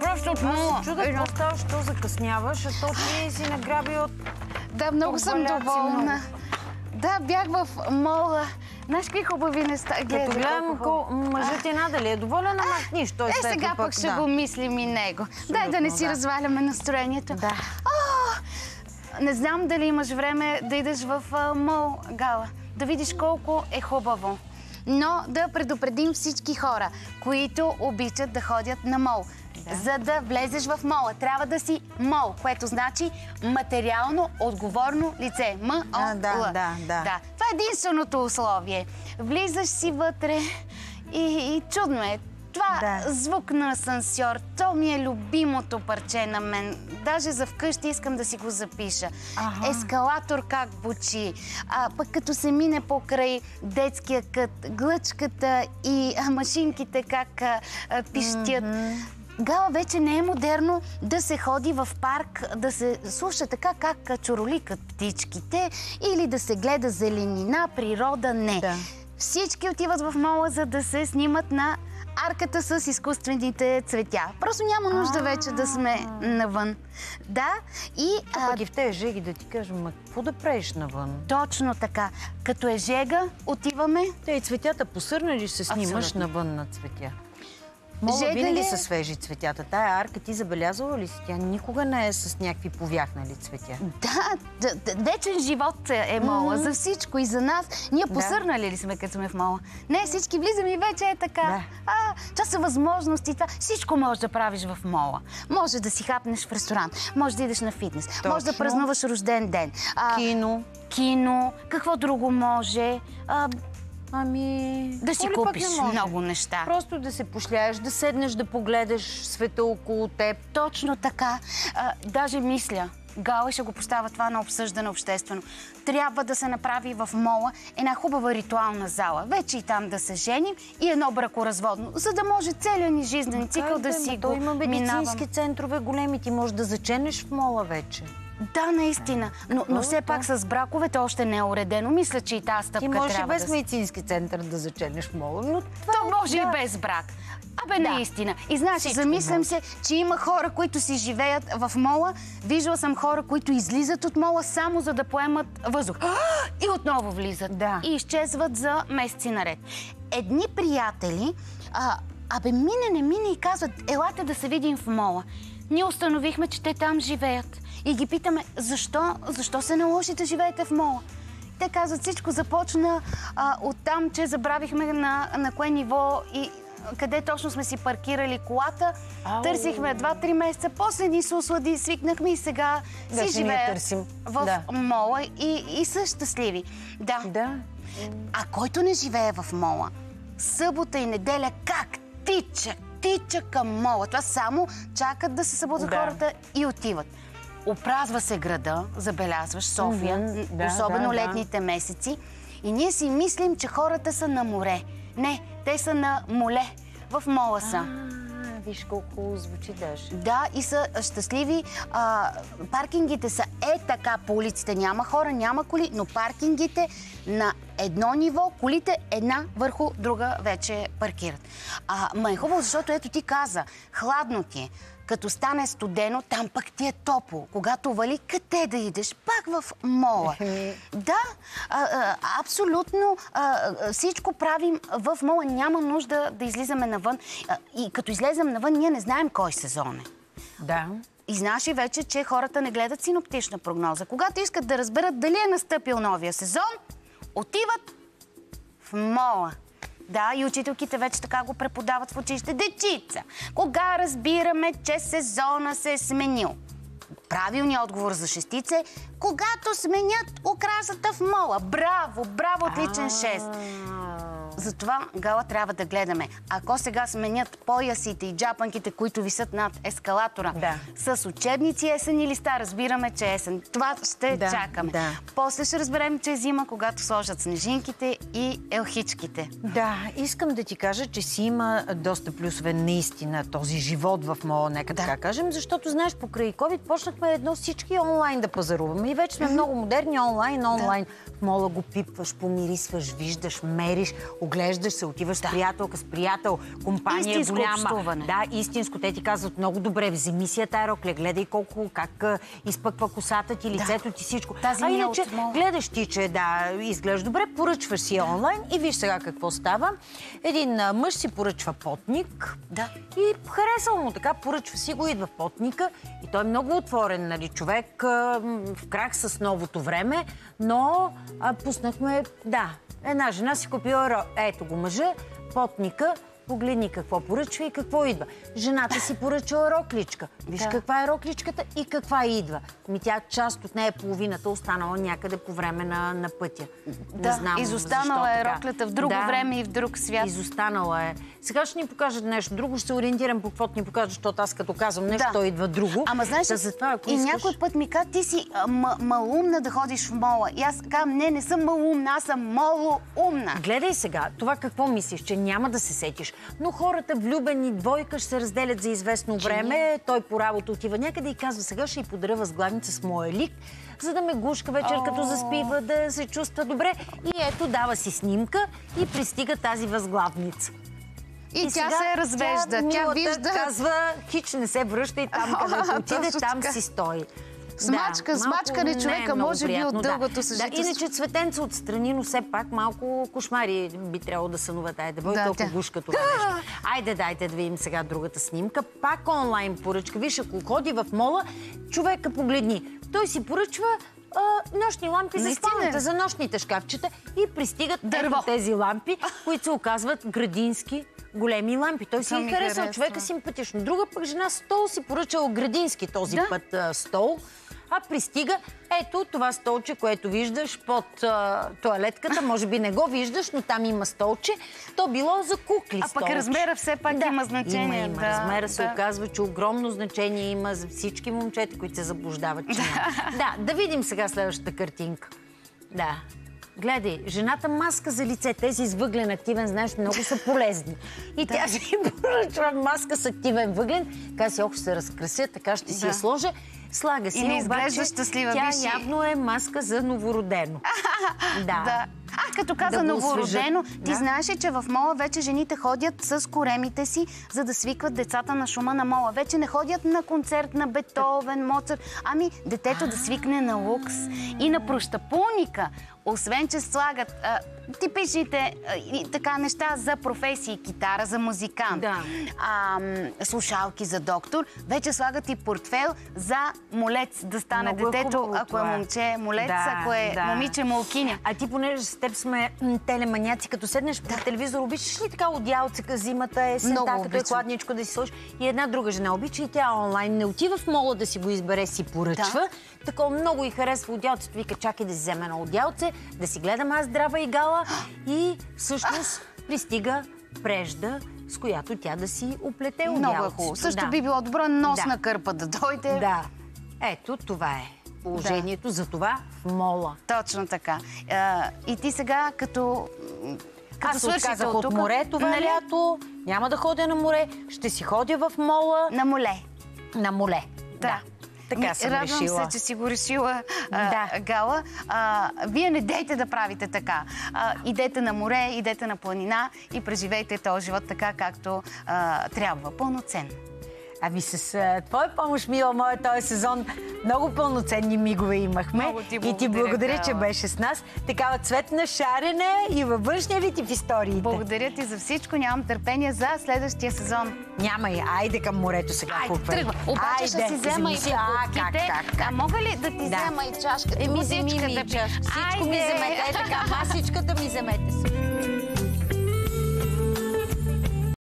Просто от Аз мола. се Едно- какво става, що закъсняваш, а то ти си награби от... Да, много съм доволна. много. Да, бях в мола. Знаеш какви хубави неща гледай. Като гледам колко ко... хубаво. мъжът ти надали е доволен, ама нищо. Той Е, сега пък ще да. го мислим и него. Дай да не си да. разваляме настроението. Да. Не знам дали имаш време да идеш в а, мол, Гала, да видиш колко е хубаво. Но да предупредим всички хора, които обичат да ходят на мол. За да влезеш в мола, трябва да си мол, което значи материално отговорно лице. м о А, да, да, да. да. Това е единственото условие. Влизаш си вътре и, и чудно е. Това Да. звук на асансьор, то ми е любимото парче на мен. Даже за вкъщи искам да си го запиша. Аха. Ескалатор как бучи, а пък като се мине покрай детския кът, глъчката и а, машинките как а, а, пищят. Гала вече не е модерно да се ходи в парк, да се слуша така как а, чороликат птичките или да се гледа зеленина, природа. Не. Да. Всички отиват в мола, за да се снимат на арката с изкуствените цветя. Просто няма нужда вече да сме навън. Да, и а, Пък и в тези жеги да ти кажа, ма какво да правиш навън? точно така. Като е жега, отиваме. Те и цветята посърнали се снимаш Абсолютно. навън на цветя. Мола Жега винаги е? са свежи цветята. Тая арка ти забелязала ли си? Тя никога не е с някакви повяхнали цветя. Да, вечен живот е мола за всичко и за нас. Ние Да. посърнали ли сме, като сме в мола? Не, всички влизаме и вече е така. Да. А, това са възможности. Това. Всичко можеш да правиш в мола. Може да си хапнеш в ресторант, може да идеш на фитнес, може да Точно. празнуваш рожден ден. А, Кино. кино, какво друго може. А, Ами... да си купиш не много неща. Просто да се пошляеш, да седнеш, да погледаш света около теб. Точно така. А, даже мисля, Гала ще го поставя това на обсъждане обществено. Трябва да се направи в мола една хубава ритуална зала. Вече и там да се женим и едно бракоразводно, за да може целият ни жизнен цикъл да си Той го има медицински минавам. центрове големи. Ти можеш да заченеш в мола вече. Да, наистина. Но, но все да. пак с браковете още не е уредено. Мисля, че и тази стъпка Ти можеш и трябва без да медицински център да заченеш в мола. Но това То е- може да. и без брак. Абе, наистина. И знаеш, замислям се, че има хора, които си живеят в мола. Виждала съм хора, които излизат от мола само за да поемат въздух. И отново влизат. Да. И изчезват за месеци наред. Едни приятели, а, абе, мине, не мине и казват, елате да се видим в мола. Ние установихме, че те там живеят. И ги питаме, защо, защо се наложи да живеете в мола? Те казват, всичко започна а, от там, че забравихме на, на кое ниво и къде точно сме си паркирали колата. Ау. Търсихме 2-3 месеца, после ни се ослади, свикнахме и сега Вече си живеят в Да. мола и, и са щастливи. Да. Да. А който не живее в мола, събота и неделя как тича, тича към мола. Това само чакат да се събудят Да. хората и отиват. Опразва се града, забелязваш София, Мгм, да, особено да, летните месеци. И ние си мислим, че хората са на море. Не, те са на моле. В мола са. А, виж колко звучи даже. Да, и са щастливи. А, паркингите са е така по улиците. Няма хора, няма коли, но паркингите на едно ниво, колите една върху друга вече паркират. А, ма е хубаво, защото ето ти каза, хладно ти е. Като стане студено, там пък ти е топло. Когато вали, къде да идеш? Пак в мола. Да, а, а, абсолютно а, всичко правим в мола. Няма нужда да излизаме навън. И като излезем навън, ние не знаем кой сезон е. Да. И знаеш и вече, че хората не гледат синоптична прогноза. Когато искат да разберат дали е настъпил новия сезон, отиват в мола. Да, и учителките вече така го преподават в училище. Дечица, кога разбираме, че сезона се е сменил? Правилният отговор за шестица е, когато сменят украсата в мола. Браво, браво, отличен шест. Затова гала трябва да гледаме. Ако сега сменят поясите и джапанките, които висят над ескалатора, Да. с учебници есен или ста, разбираме, че е есен. Това ще Да, чакаме. да. После ще разберем, че е зима, когато сложат снежинките и елхичките. Да, искам да ти кажа, че си има доста плюсове наистина този живот в мола, нека Да. така кажем, защото знаеш, покрай COVID почнахме едно всички онлайн да пазаруваме и вече сме много модерни онлайн, онлайн. В мола го пипваш, помирисваш, виждаш, мериш, оглеждаш се, отиваш с приятелка, с приятел, компания Истинско голяма. общуване. Да, истинско. Те ти казват много добре, вземи си я тая рокля, гледай колко, как изпъква косата ти, лицето ти, всичко. Тази а иначе, от гледаш ти, че да, изглежда добре, поръчваш си я онлайн и виж сега какво става. Един а, мъж си поръчва потник. Да. И харесал му така, поръчва си го, идва потника и той е много отворен, нали, човек, а, в крак с новото време, но а, пуснахме, да, една жена си купила, ро- ето го мъжа, потника, погледни какво поръчва и какво идва. Жената си поръчала рокличка. Виж Да. каква е рокличката и каква идва. Ми тя част от нея, половината останала някъде по време на, на пътя. Да, Не знам изостанала защо е така. роклята в друго Да. време и в друг свят. Изостанала е. Сега ще ни покажат нещо друго, ще се ориентирам по каквото ни покажат, защото аз като казвам нещо, Да. то идва друго. Ама знаеш, Та затова, ако и искаш... някой път ми казва, ти си малумна да ходиш в мола. И аз казвам, не, не съм малумна, аз съм малоумна. Гледай сега, това какво мислиш, че няма да се сетиш. Но хората влюбени двойка ще се разделят за известно време. Той по работа отива някъде и казва, сега ще й подаря възглавница с моя лик, за да ме гушка вечер, като заспива, да се чувства добре. И ето, дава си снимка и пристига тази възглавница. И, тя се развежда. Тя, милата вижда... казва, хич не се връща и там, където отиде, там си стои. Смачка, смачка не на човека, е може би, от да. дългото Да, съжителство. иначе цветенца отстрани, но все пак малко кошмари би трябвало да сънуват. Айде, да бъде Да, толкова тя. гушка това нещо. Айде, дайте да видим сега другата снимка. Пак онлайн поръчка. Виж, ако ходи в мола, човека погледни. Той си поръчва а, нощни лампи за спалната, за нощните шкафчета и пристигат Дърво. ето тези лампи, които се оказват градински големи лампи. Той си е харесал харесва. човека симпатично. Друга пък жена стол си поръчала градински този Да. път а, стол. А пристига, ето това столче, което виждаш под а, туалетката. Може би не го виждаш, но там има столче. То било за кукли А пък столче. размера все пак има значение, Има, има. да, Размера се да. оказва, че огромно значение има за всички момчета, които се заблуждават. Че няма. да, да видим сега следващата картинка. Да. Гледай, жената маска за лице, тези с въглен активен, знаеш, много са полезни. И тя си поръчва маска с активен въглен, така си, ох, ще се разкрася, така ще си Да. я сложа. Слага си, И не изглежда обаче, щастлива, тя и- явно е маска за новородено. да. Да. А, като каза Да новородено, ти Да. знаеш че в мола вече жените ходят с коремите си, за да свикват децата на шума на мола. Вече не ходят на концерт на Бетовен, Моцарт, ами детето да свикне на лукс и на прощапулника. Освен, че слагат а, типичните а, така неща за професии, китара за музикант, Да. а, слушалки за доктор, вече слагат и портфел за молец да стане Много е детето, хубаво ако е момче молец, Да, ако е да. момиче молкиня. А ти, понеже теб сме м, телеманяци, като седнеш пред телевизор, обичаш ли така одялце зимата, есента, като е обичам. хладничко да си сложиш? И една друга жена обича и тя онлайн не отива в мола да си го избере, си поръчва. Такова много и харесва одялцето. Вика, чакай да си вземе едно одялце, да си гледам аз здрава и гала. И всъщност пристига прежда, с която тя да си оплете. Много е хубаво. Също Да. би било добро носна Да. кърпа да дойде. Да. Ето, това е положението за това мола. Точно така. А, и ти сега, като, като Аз отказах от тук, море това нали? лято. Няма да ходя на море. Ще си ходя в мола На моле. на моле. Да. Така Ми, съм Радвам решила. се, че си го решила, а, Да. Гала. А, вие не дейте да правите така. А, идете на море, идете на планина и преживейте този живот така, както а, трябва. Пълноценно. Ами с а, твоя помощ, Мила, моя този сезон много пълноценни мигове имахме. Много ти и ти благодаря, благодаря, че беше с нас. Такава цветна шарена и във външния вид и в историите. Благодаря ти за всичко. Нямам търпение за следващия сезон. Няма и. Айде към морето сега. Айде, тръгва. Обаче ще Айде, си взема и си. А, как, покупките. как, как? А мога ли да ти Да. взема и чашката? Еми, вземи ми водичката? и чашка. Всичко ми Айде. вземете. Е така, масичката ми вземете.